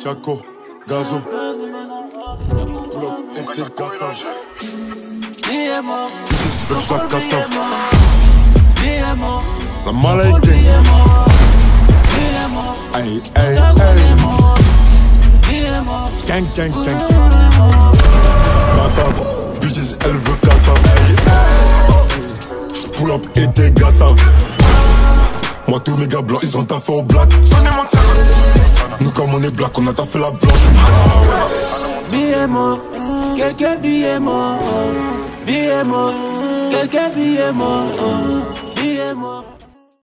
Chaco, Gazo, Pull up, Ente, Kassav, Bella Kassav, La Malay Ay, ay, ay. Gang, gang, gang pull up et tes gars savent Moi tous mes gars blancs ils ont taffé au black. Nous comme on est black on a taffé la blanche. Billet mort, quelqu'un billet mort Billet mort, quelqu'un billet mort Billet mort.